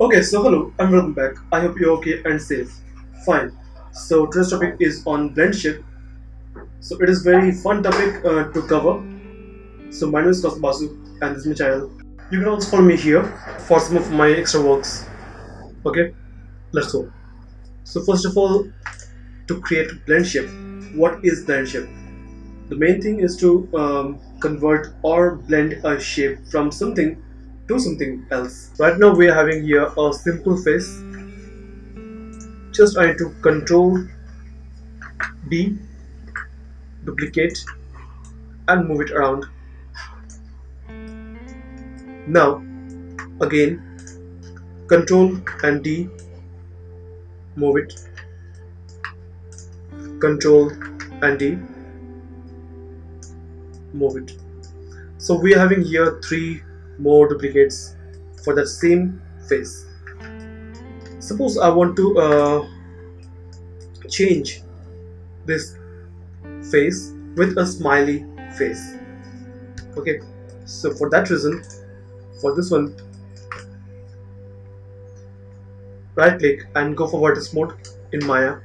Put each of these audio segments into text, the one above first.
Okay, so hello and welcome back. I hope you're okay and safe. Fine. So today's topic is on blend shape. So it is very fun topic uh, to cover. So my name is Kaustav Basu and this is my channel. You can also follow me here for some of my extra works. Okay, let's go. So first of all, to create blend shape, what is blend shape? The main thing is to um, convert or blend a shape from something to something else. Right now we are having here a simple face. Just I need to control D, duplicate and move it around. Now again control and D move it control and D move it so we are having here three more duplicates for that same face suppose I want to uh, change this face with a smiley face. Okay so for that reason for this one right click and go for vertex mode in Maya.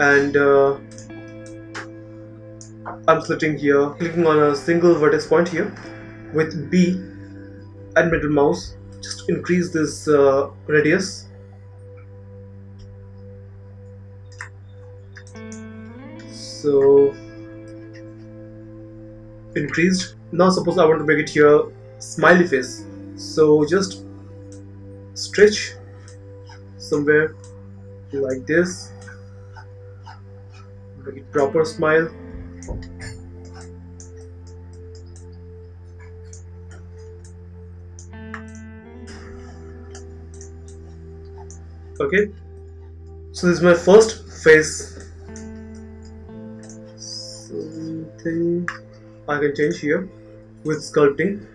And uh, I'm selecting here clicking on a single vertex point here with B and middle mouse just increase this uh, radius. So increased. Now suppose I want to make it here smiley face. So just stretch somewhere like this. Make it proper smile okay? So this is my first face something I can change here with sculpting.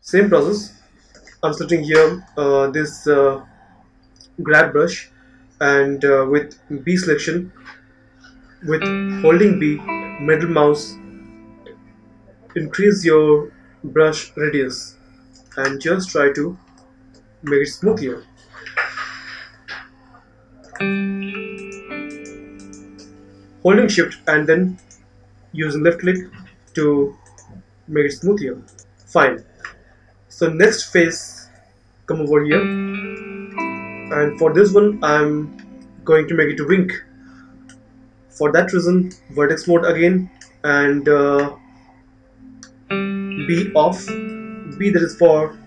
Same process. I'm selecting here uh, this uh, grab brush and uh, with B selection with holding B middle mouse increase your brush radius and just try to make it smooth here. Holding shift and then using left click to make it smooth here. Fine. So next face come over here. And for this one I'm going to make it wink for that reason vertex mode again and uh, B off B that is for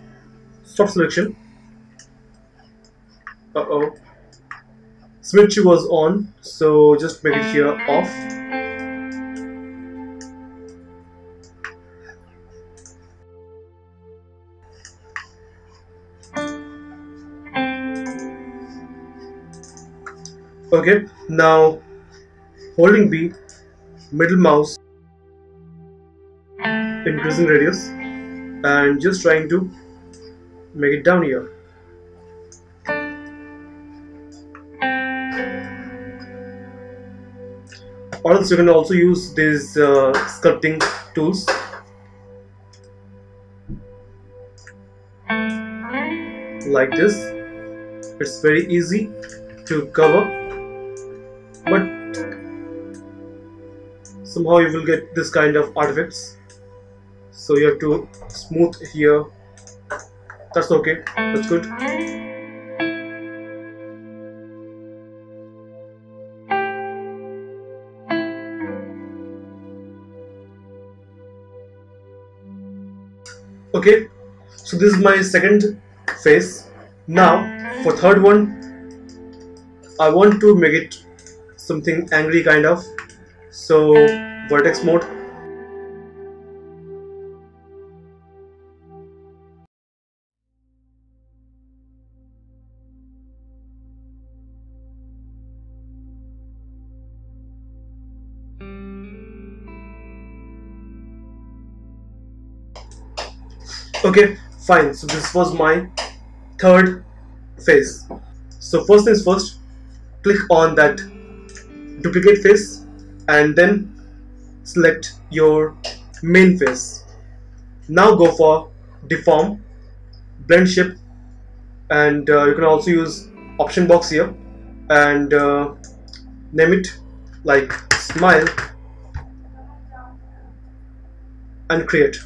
stop selection. Uh oh switch was on so just make it here off. Okay now holding B middle mouse increasing radius and just trying to make it down here. Or else you can also use these uh, sculpting tools. Like this. It's very easy to cover but somehow you will get this kind of artifacts so you have to smooth here. That's okay. That's good. Okay. So this is my second face now for third one I want to make it something angry kind of. So vertex mode okay fine. So this was my third face so first things first click on that duplicate face and then select your main face now go for deform blend shape and uh, you can also use option box here and uh, name it like smile and create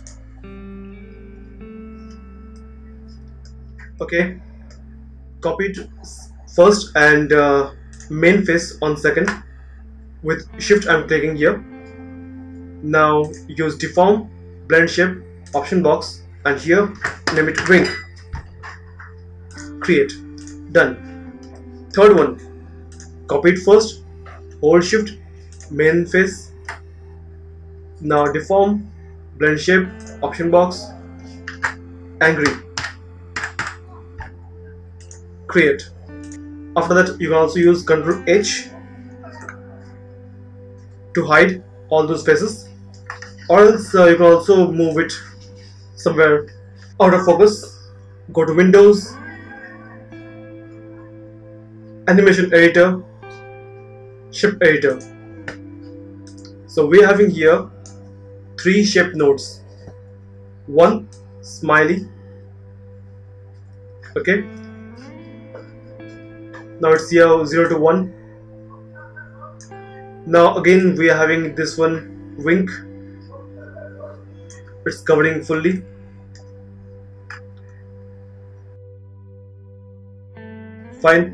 okay. Copy it first and uh, main face on second. With shift I'm clicking here. Now use deform blend shape option box and here name it wink create. Done. Third one. Copy it first. Hold shift main face. Now deform blend shape option box angry create. After that you can also use Ctrl H to hide all those faces or else uh, you can also move it somewhere out of focus. Go to Windows animation editor shape editor. So we're having here three shape nodes. One smiley. Okay now it's here 0 to 1 now again we are having this one wink. It's covering fully. Fine.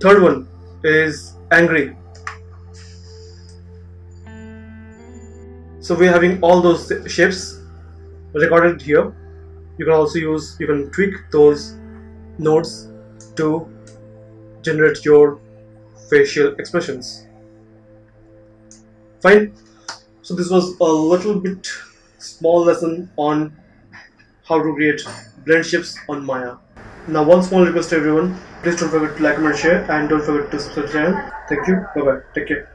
Third one is angry. So we're having all those shapes recorded here. You can also use you can tweak those nodes to generate your facial expressions. Fine. So this was a little bit small lesson on how to create blend shapes on Maya. Now one small request to everyone. Please don't forget to like and share and don't forget to subscribe thank you. Bye bye take care